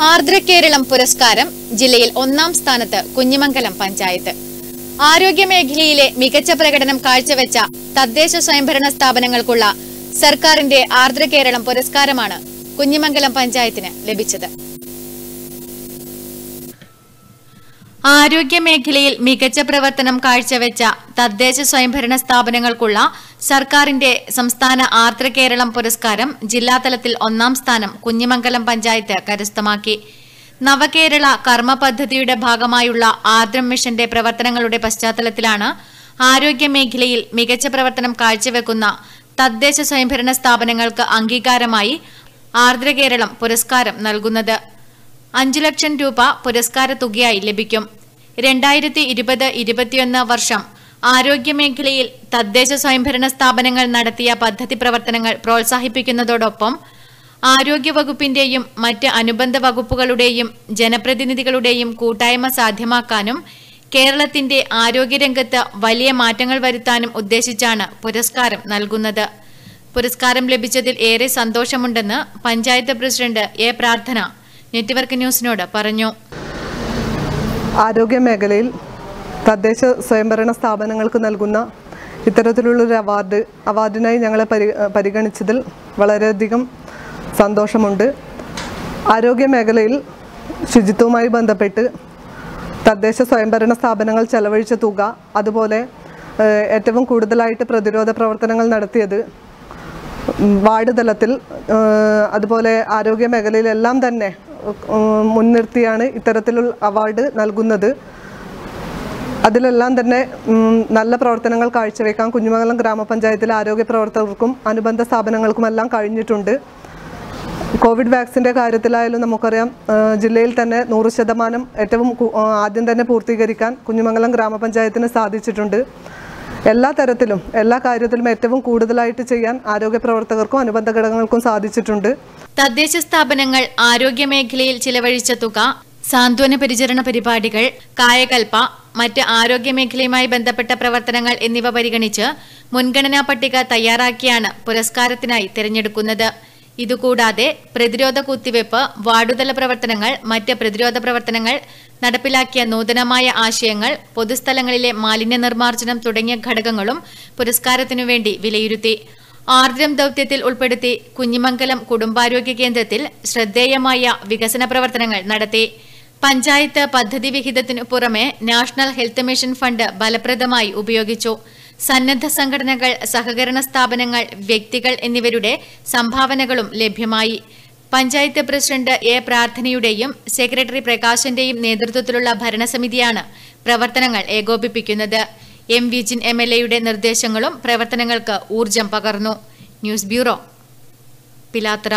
ആർദ്ര കേരളം പുരസ്കാരം ജില്ലയിൽ ഒന്നാം സ്ഥാനത്ത് കുഞ്ഞിമംഗലം പഞ്ചായത്ത്. ആരോഗ്യമേഖലയിലെ മികച്ച പ്രകടനം കാഴ്ചവെച്ച തദ്ദേശ സ്വയംഭരണ സ്ഥാപനങ്ങൾക്കുള്ള സർക്കാരിന്റെ ആർദ്ര കേരളം പുരസ്കാരമാണ് കുഞ്ഞിമംഗലം പഞ്ചായത്തിന് ലഭിച്ചത്. ആരോഗ്യ മേഖലയിൽ മികച്ച പ്രവർത്തനം കാഴ്ചവെച്ച തദ്ദേശ സ്വയംഭരണ സ്ഥാപനങ്ങൾക്കുള്ള സർക്കാരിന്റെ സംസ്ഥാന ആർദ്ര കേരളം പുരസ്കാരം ജില്ലാതലത്തിൽ ഒന്നാം സ്ഥാനം കുഞ്ഞിമംഗലം പഞ്ചായത്ത് കരസ്ഥമാക്കി. നവകേരള കർമ്മ പദ്ധതിയുടെ ഭാഗമായുള്ള ആർദ്രം മിഷന്റെ പ്രവർത്തനങ്ങളുടെ പശ്ചാത്തലത്തിലാണ് ആരോഗ്യ മേഖലയിൽ മികച്ച പ്രവർത്തനം കാഴ്ചവെക്കുന്ന തദ്ദേശ സ്വയംഭരണ സ്ഥാപനങ്ങൾക്ക് അംഗീകാരമായി ആർദ്ര കേരളം പുരസ്കാരം നൽകുന്നത്. അഞ്ചു ലക്ഷം രൂപ പുരസ്കാര തുകയായി ലഭിക്കും. രണ്ടായിരത്തി ഇരുപത് ഇരുപത്തിയൊന്ന് വർഷം ആരോഗ്യമേഖലയിൽ തദ്ദേശ സ്വയംഭരണ സ്ഥാപനങ്ങൾ നടത്തിയ പദ്ധതി പ്രവർത്തനങ്ങൾ പ്രോത്സാഹിപ്പിക്കുന്നതോടൊപ്പം ആരോഗ്യവകുപ്പിന്റെയും മറ്റ് അനുബന്ധ വകുപ്പുകളുടെയും ജനപ്രതിനിധികളുടെയും കൂട്ടായ്മ സാധ്യമാക്കാനും കേരളത്തിന്റെ ആരോഗ്യരംഗത്ത് വലിയ മാറ്റങ്ങൾ വരുത്താനും ഉദ്ദേശിച്ചാണ് പുരസ്കാരം നൽകുന്നത്. പുരസ്കാരം ലഭിച്ചതിൽ ഏറെ സന്തോഷമുണ്ടെന്ന് panchayat president A Prarthana. Network ന്യൂസിനോട് പറഞ്ഞു. ആരോഗ്യ മേഖലയിൽ തദ്ദേശ സ്വയംഭരണ സ്ഥാപനങ്ങൾക്ക് നൽകുന്ന ഇത്തരത്തിലുള്ളൊരു അവാർഡ് അവാർഡിനായി ഞങ്ങളെ പരി പരിഗണിച്ചതിൽ വളരെയധികം സന്തോഷമുണ്ട്. ആരോഗ്യ മേഖലയിൽ ശുചിത്വവുമായി ബന്ധപ്പെട്ട് തദ്ദേശ സ്വയംഭരണ സ്ഥാപനങ്ങൾ ചെലവഴിച്ച തുക അതുപോലെ ഏറ്റവും കൂടുതലായിട്ട് പ്രതിരോധ പ്രവർത്തനങ്ങൾ നടത്തിയത് വാർഡ് തലത്തിൽ അതുപോലെ ആരോഗ്യ മേഖലയിലെല്ലാം തന്നെ മുൻനിർത്തിയാണ് ഇത്തരത്തിലുള്ള അവാർഡ് നൽകുന്നത്. അതിലെല്ലാം തന്നെ നല്ല പ്രവർത്തനങ്ങൾ കാഴ്ചവെക്കാൻ കുഞ്ഞുമംഗലം ഗ്രാമപഞ്ചായത്തിലെ ആരോഗ്യ പ്രവർത്തകർക്കും അനുബന്ധ സ്ഥാപനങ്ങൾക്കുമെല്ലാം കഴിഞ്ഞിട്ടുണ്ട്. കോവിഡ് വാക്സിന്റെ കാര്യത്തിലായാലും നമുക്കറിയാം ജില്ലയിൽ തന്നെ നൂറ് ശതമാനം ഏറ്റവും ആദ്യം തന്നെ പൂർത്തീകരിക്കാൻ കുഞ്ഞുമംഗലം ഗ്രാമപഞ്ചായത്തിന് സാധിച്ചിട്ടുണ്ട്. എല്ലാ തരത്തിലും എല്ലാ കാര്യത്തിലും ഏറ്റവും കൂടുതലായിട്ട് ചെയ്യാൻ ആരോഗ്യ പ്രവർത്തകർക്കും അനുബന്ധ ഘടകങ്ങൾക്കും സാധിച്ചിട്ടുണ്ട്. തദ്ദേശ സ്ഥാപനങ്ങൾ ആരോഗ്യ മേഖലയിൽ ചിലവഴിച്ച തുക സാന്ത്വന പരിചരണ പരിപാടികൾ കായകൽപ്പ മറ്റ് ആരോഗ്യ മേഖലയുമായി ബന്ധപ്പെട്ട പ്രവർത്തനങ്ങൾ എന്നിവ പരിഗണിച്ച് മുൻഗണനാ പട്ടിക തയ്യാറാക്കിയാണ് പുരസ്കാരത്തിനായി തിരഞ്ഞെടുക്കുന്നത്. ഇതുകൂടാതെ പ്രതിരോധ കുത്തിവയ്പ് വാർഡുതല പ്രവർത്തനങ്ങൾ മറ്റ് പ്രതിരോധ പ്രവർത്തനങ്ങൾ നടപ്പിലാക്കിയ നൂതനമായ ആശയങ്ങൾ പൊതുസ്ഥലങ്ങളിലെ മാലിന്യ നിർമ്മാർജനം തുടങ്ങിയ ഘടകങ്ങളും പുരസ്കാരത്തിനു വേണ്ടി വിലയിരുത്തി ആർദ്രം ദൌത്യത്തിൽ ഉൾപ്പെടുത്തി കുഞ്ഞിമംഗലം കുടുംബാരോഗ്യ കേന്ദ്രത്തിൽ ശ്രദ്ധേയമായ വികസന പ്രവർത്തനങ്ങൾ നടത്തി പഞ്ചായത്ത് പദ്ധതി വിഹിതത്തിനു പുറമെ നാഷണൽ ഹെൽത്ത് മിഷൻ ഫണ്ട് ഫലപ്രദമായി ഉപയോഗിച്ചു സന്നദ്ധ സംഘടനകൾ സഹകരണ സ്ഥാപനങ്ങൾ വ്യക്തികൾ എന്നിവരുടെ സംഭാവനകളും ലഭ്യമായി. പഞ്ചായത്ത് പ്രസിഡന്റ് എ പ്രാർത്ഥനയുടെയും സെക്രട്ടറി പ്രകാശന്റെയും നേതൃത്വത്തിലുള്ള ഭരണസമിതിയാണ് പ്രവർത്തനങ്ങൾ ഏകോപിപ്പിക്കുന്നത്. എം വിജിൻ എം എൽ എയുടെ നിർദ്ദേശങ്ങളും പ്രവർത്തനങ്ങൾക്ക് ഊർജം പകർന്നു. News bureau Pilathara.